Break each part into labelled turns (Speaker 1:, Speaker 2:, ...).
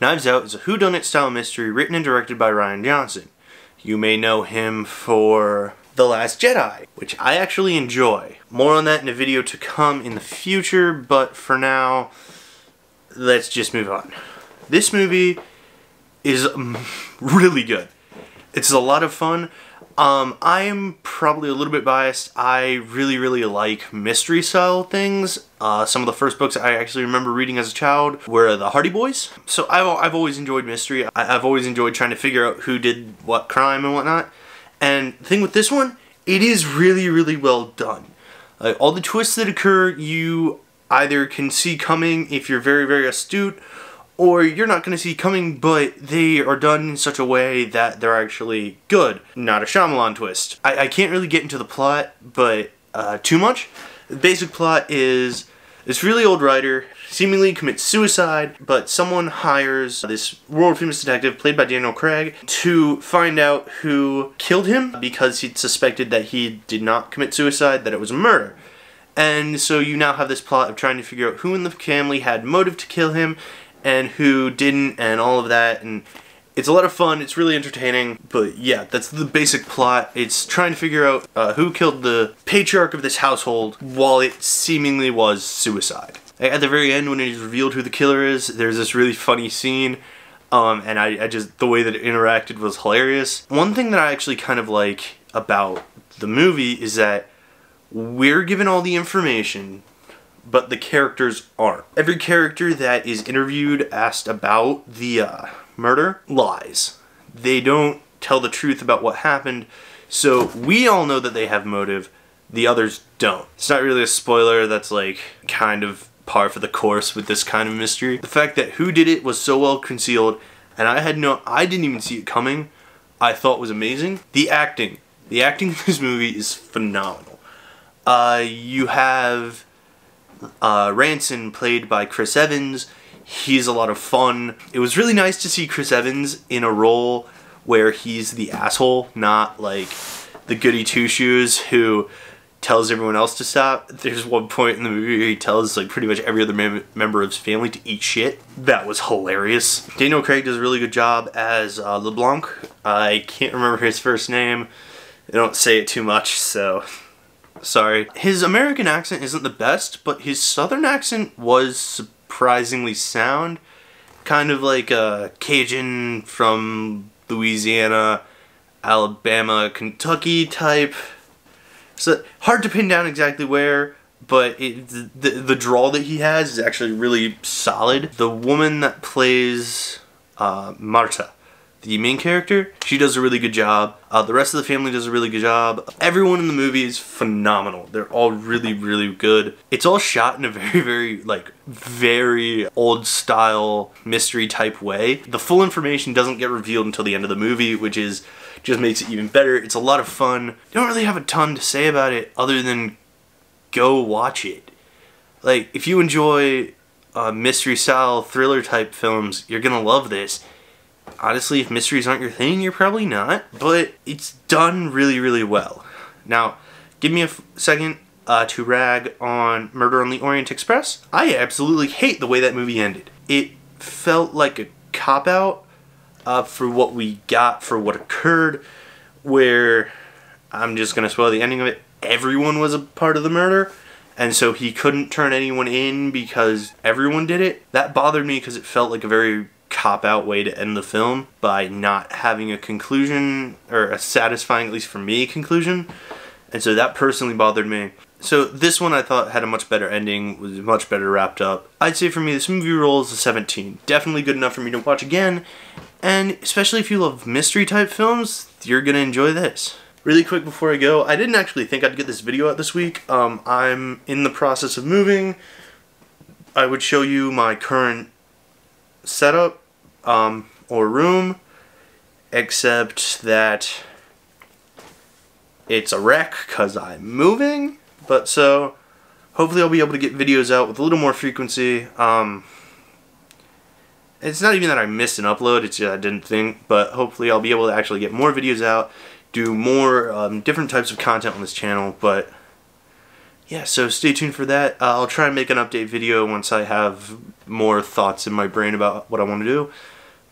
Speaker 1: Knives Out is a whodunit style mystery written and directed by Rian Johnson. You may know him for The Last Jedi, which I actually enjoy. More on that in a video to come in the future, but for now, let's just move on. This movie is mm, really good. It's a lot of fun. Um, I am probably a little bit biased. I really, really like mystery style things. Uh, some of the first books I actually remember reading as a child were the Hardy Boys. So I've, I've always enjoyed mystery. I, have always enjoyed trying to figure out who did what crime and whatnot. And the thing with this one, it is really, really well done. Like, all the twists that occur, you either can see coming if you're very, very astute, or you're not going to see coming, but they are done in such a way that they're actually good. Not a Shyamalan twist. I, I can't really get into the plot, but uh, too much. The basic plot is this really old writer seemingly commits suicide, but someone hires this world famous detective, played by Daniel Craig, to find out who killed him because he suspected that he did not commit suicide, that it was a murder. And so you now have this plot of trying to figure out who in the family had motive to kill him and who didn't and all of that and it's a lot of fun it's really entertaining but yeah that's the basic plot. It's trying to figure out uh, who killed the patriarch of this household while it seemingly was suicide. At the very end when it is revealed who the killer is there's this really funny scene um, and I, I just the way that it interacted was hilarious. One thing that I actually kind of like about the movie is that we're given all the information but the characters aren't. Every character that is interviewed, asked about the uh, murder, lies. They don't tell the truth about what happened, so we all know that they have motive, the others don't. It's not really a spoiler, that's like kind of par for the course with this kind of mystery. The fact that who did it was so well concealed, and I had no, I didn't even see it coming, I thought was amazing. The acting. The acting in this movie is phenomenal. Uh, you have uh, Ransom, played by Chris Evans, he's a lot of fun. It was really nice to see Chris Evans in a role where he's the asshole, not like the goody two shoes who tells everyone else to stop. There's one point in the movie where he tells like pretty much every other mem member of his family to eat shit. That was hilarious. Daniel Craig does a really good job as uh, LeBlanc. I can't remember his first name. I don't say it too much, so Sorry. His American accent isn't the best, but his southern accent was surprisingly sound. Kind of like a Cajun from Louisiana, Alabama, Kentucky type. So hard to pin down exactly where, but it, the, the drawl that he has is actually really solid. The woman that plays uh, Marta the main character, she does a really good job. Uh, the rest of the family does a really good job. Everyone in the movie is phenomenal. They're all really, really good. It's all shot in a very, very, like, very old style mystery type way. The full information doesn't get revealed until the end of the movie, which is just makes it even better. It's a lot of fun. Don't really have a ton to say about it other than go watch it. Like, if you enjoy uh, mystery style thriller type films, you're gonna love this honestly, if mysteries aren't your thing, you're probably not. But it's done really, really well. Now, give me a second uh, to rag on Murder on the Orient Express. I absolutely hate the way that movie ended. It felt like a cop out uh, for what we got, for what occurred, where I'm just going to spoil the ending of it. Everyone was a part of the murder, and so he couldn't turn anyone in because everyone did it. That bothered me because it felt like a very cop out way to end the film by not having a conclusion or a satisfying, at least for me, conclusion. And so that personally bothered me. So this one I thought had a much better ending, was much better wrapped up. I'd say for me this movie rolls a 17. Definitely good enough for me to watch again. And especially if you love mystery type films, you're gonna enjoy this. Really quick before I go, I didn't actually think I'd get this video out this week. Um, I'm in the process of moving. I would show you my current setup um, or room except that it's a wreck because I'm moving but so hopefully I'll be able to get videos out with a little more frequency. Um, it's not even that I missed an upload it's just I didn't think but hopefully I'll be able to actually get more videos out do more um, different types of content on this channel but yeah, so stay tuned for that. Uh, I'll try and make an update video once I have more thoughts in my brain about what I want to do.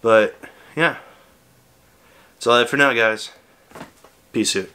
Speaker 1: But, yeah. That's all I have for now, guys. Peace out.